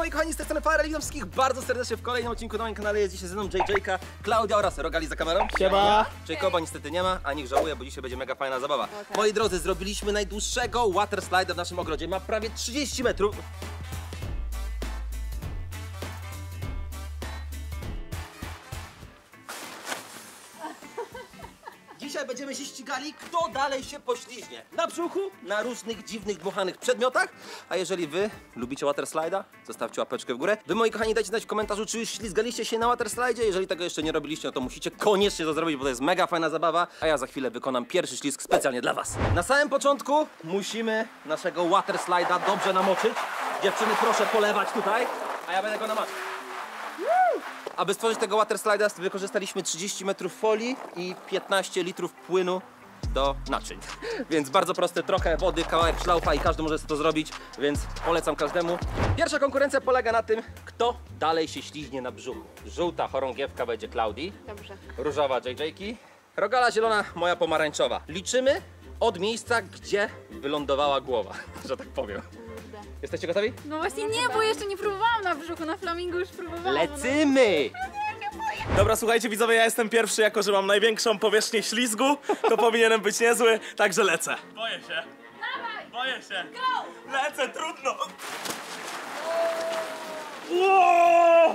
moi kochani, z tej strony Farel, witam wszystkich bardzo serdecznie w kolejnym odcinku na moim kanale. Jest dzisiaj ze mną JJ, Klaudia oraz Rogali za kamerą. Siema. Jacoba niestety nie ma, a niech żałuje, bo dzisiaj będzie mega fajna zabawa. Moi drodzy, zrobiliśmy najdłuższego water slide w naszym ogrodzie. Ma prawie 30 metrów. Dzisiaj będziemy się ścigali, kto dalej się pośliźnie. Na brzuchu, na różnych dziwnych, dmuchanych przedmiotach. A jeżeli wy lubicie water slide'a, zostawcie łapeczkę w górę. Wy, moi kochani, dajcie znać w komentarzu, czy już ślizgaliście się na water slide'zie. Jeżeli tego jeszcze nie robiliście, no to musicie koniecznie to zrobić, bo to jest mega fajna zabawa. A ja za chwilę wykonam pierwszy ślizg specjalnie dla was. Na samym początku musimy naszego water slide'a dobrze namoczyć. Dziewczyny, proszę polewać tutaj, a ja będę go namaczał. Aby stworzyć tego water slide'a wykorzystaliśmy 30 metrów folii i 15 litrów płynu do naczyń. Więc bardzo proste, trochę wody, kawałek szlaufa i każdy może sobie to zrobić, więc polecam każdemu. Pierwsza konkurencja polega na tym, kto dalej się śliźnie na brzuchu. Żółta chorągiewka będzie Klaudii, Dobrze. różowa JJ-ki, rogala zielona moja pomarańczowa. Liczymy od miejsca, gdzie wylądowała głowa, że tak powiem. Jesteście gotowi? No właśnie nie, bo jeszcze nie próbowałam na brzuchu, na flamingo już próbowałam. Lecymy! Dobra, słuchajcie widzowie, ja jestem pierwszy, jako że mam największą powierzchnię ślizgu, to powinienem być niezły, także lecę. Boję się. Boję się. Lecę, trudno. Ło!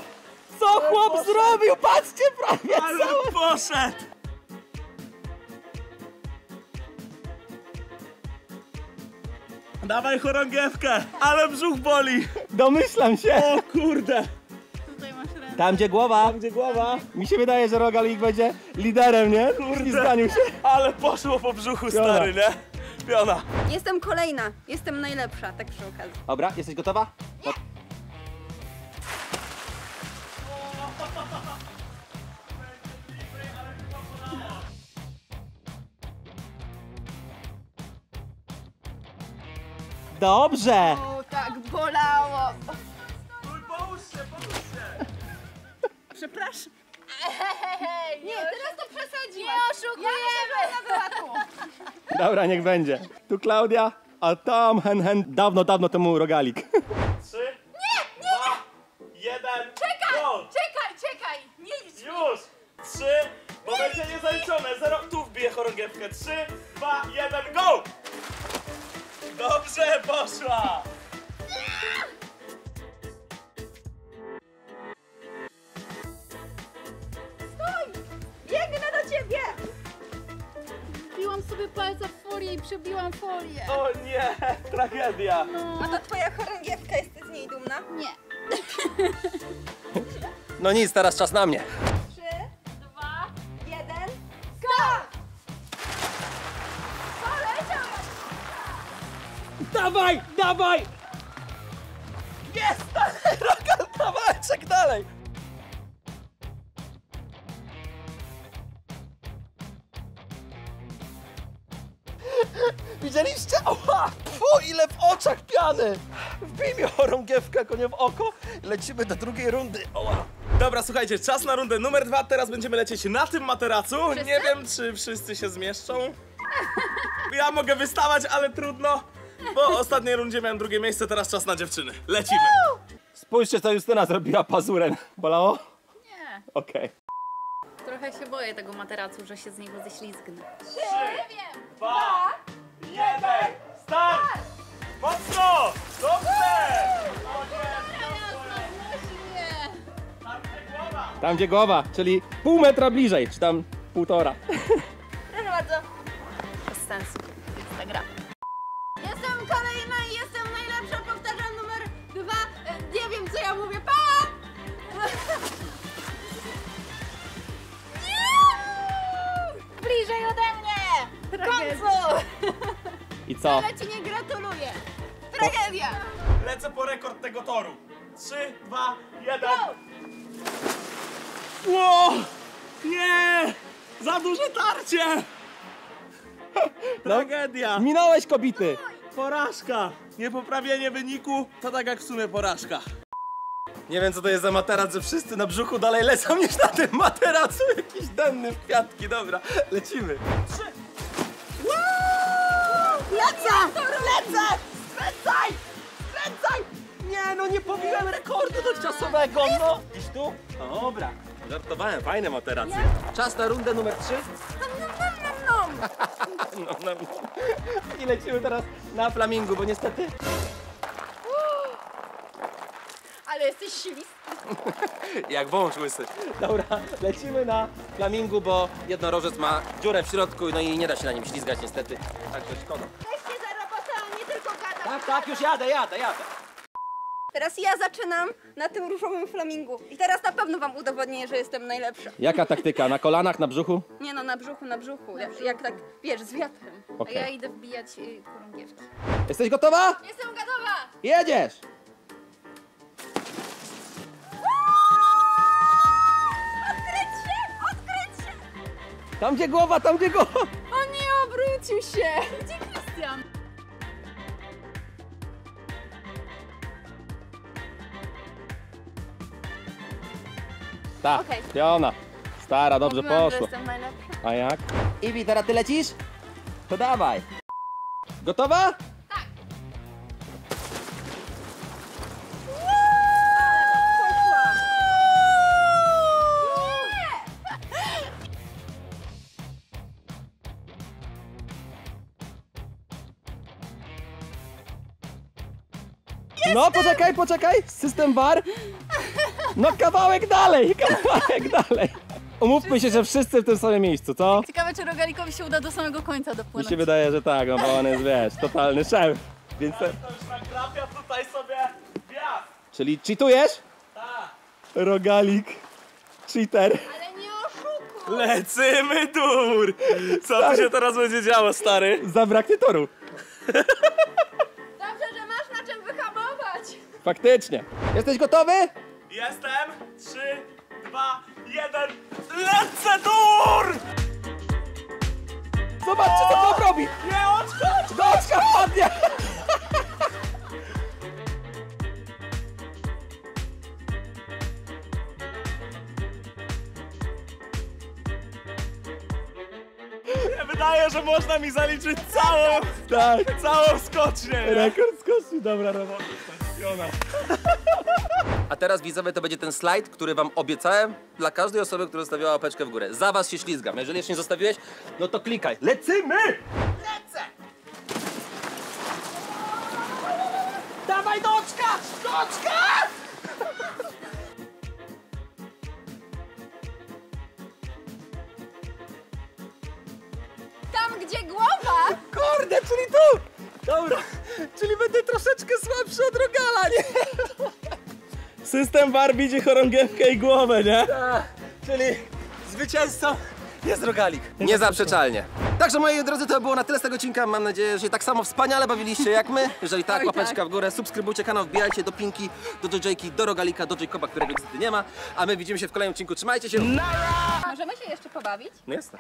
Co chłop zrobił? Patrzcie prawie! Ale poszedł! Dawaj chorągiewkę, ale brzuch boli. Domyślam się. O kurde. Tutaj masz ręce. Tam gdzie głowa. Gdzie głowa? Mi się wydaje, że Rogalik będzie liderem, nie? W ślizganiu się. Ale poszło po brzuchu, stary, nie? Piona. Jestem kolejna, jestem najlepsza, tak przy okazji. Dobra, jesteś gotowa? No. Dobrze! O, tak bolało. Połóż się, połóż się. Przepraszam. Nie, teraz to przesadziłaś. Nie oszukujemy. Ja była tu. Dobra, niech będzie. Tu Klaudia, a tam hen hen dawno, dawno temu Rogalik. Trzy, nie, nie, dwa, jeden, Czekaj, go! czekaj, czekaj. Nie licz. Już! Trzy, bo będzie niezaliczone. Zero, tu wbiję chorągiewkę. Trzy, dwa, jeden, go! Dobrze poszła! Biegnę do ciebie. Wbiłam sobie palca w folię i przebiłam folię. O nie, tragedia. A to twoja chorągiewka, jesteś z niej dumna? Nie. No nic, teraz czas na mnie. Dawaj, dawaj! Jest! Rogal, kawałeczek dalej! Widzieliście? Ała! Fu, ile w oczach piany! Wbij mi chorągiewkę konie w oko. Lecimy do drugiej rundy. Oła! Dobra, słuchajcie, czas na rundę numer dwa. Teraz będziemy lecieć na tym materacu. Nie wiem, czy wszyscy się zmieszczą. Ja mogę wystawać, ale trudno. Bo w ostatniej rundzie miałem drugie miejsce, teraz czas na dziewczyny. Lecimy. Spójrzcie, co Justyna zrobiła pazurem. Bolało? Nie. Okej. Trochę się boję tego materacu, że się z niego ześlizgnę. Dwa, jeden, start! Mocno! Dobrze! Tam gdzie głowa, czyli pół metra bliżej, czy tam półtora. I co? Ale ci nie gratuluję. Tragedia. Lecę po rekord tego toru. Trzy, dwa, jeden. Ło! Nie! Za duże tarcie! Tragedia! Minąłeś kobity! Porażka! Niepoprawienie wyniku to tak jak w sumie porażka. Nie wiem co to jest za materac, że wszyscy na brzuchu dalej lecą niż na tym materacu. Jakiś denny w kwiatki, dobra, lecimy. Lecę! Lecę! Skręcaj! Skręcaj! Nie, no nie pobiłem rekordu dotychczasowego, no! Iść tu? No dobra. Żartowałem, fajne materacje. Czas na rundę numer 3. No, no. I lecimy teraz na flamingu, bo niestety jesteś ślisty. jak wąż łysy. Dobra, lecimy na flamingu, bo jednorożec ma dziurę w środku, no i nie da się na nim ślizgać niestety. Także szkoda. Weźcie za robotę, a nie tylko gadać. Tak, tak, już jadę, jadę, jadę. Teraz ja zaczynam na tym różowym flamingu. I teraz na pewno wam udowodnię, że jestem najlepsza. Jaka taktyka? Na kolanach, na brzuchu? Nie no, na brzuchu, na brzuchu. Jak, jak tak, wiesz, z wiatrem. A ja idę wbijać y, korągiewki. Jesteś gotowa? Jestem gotowa! Jedziesz! Tam gdzie głowa, tam gdzie głowa! O nie, obrócił się! Gdzie Krystian? Tak, Okej. piona. Stara, dobrze Mówiłam, że poszło. jestem najlepsza. A jak? Iwi, teraz ty lecisz? To dawaj. Gotowa? No poczekaj, poczekaj, system bar. No kawałek dalej, kawałek dalej. Umówmy się, że wszyscy w tym samym miejscu, co? Ciekawe, czy rogalikowi się uda do samego końca Mi dopłynąć. się wydaje, że tak, no bo on jest, wiesz, totalny szef. Więc... To już nagrabia tutaj sobie gwiazd. Czyli cheatujesz? Tak. Rogalik. Cheater. Ale nie oszukuj! Lecymy dur! Co tu się teraz będzie działo, stary? Zabraknie toru. Faktycznie. Jesteś gotowy? Jestem. Trzy, dwa, jeden. Lecę dur! Zobaczcie, co to robi. Nie odchodź! Do oczka wpadnie. Nie wydaje, że można mi zaliczyć całą, Tak. całą skocznię. Rekord skoczni, dobra robota. Piona. A teraz widzowie to będzie ten slajd, który wam obiecałem dla każdej osoby, która zostawiła łapeczkę w górę. Za was się ślizgam. Jeżeli jeszcze nie zostawiłeś, no to klikaj. Lecymy! Lecę! Dawaj doczka! Doczka! Czyli będę troszeczkę słabszy od Rogala, nie? System bar widzi chorągiewkę i głowę, nie? A, czyli zwycięzcą jest rogalik. Niezaprzeczalnie. Także moi drodzy, to było na tyle z tego odcinka. Mam nadzieję, że się tak samo wspaniale bawiliście jak my. Jeżeli tak, Oj, łapeczka tak. w górę, subskrybujcie kanał, wbijajcie do Pinki, do JJki, do Rogalika, do Jacoba, którego niestety nie ma. A my widzimy się w kolejnym odcinku. Trzymajcie się. Możemy się jeszcze pobawić? No jasne.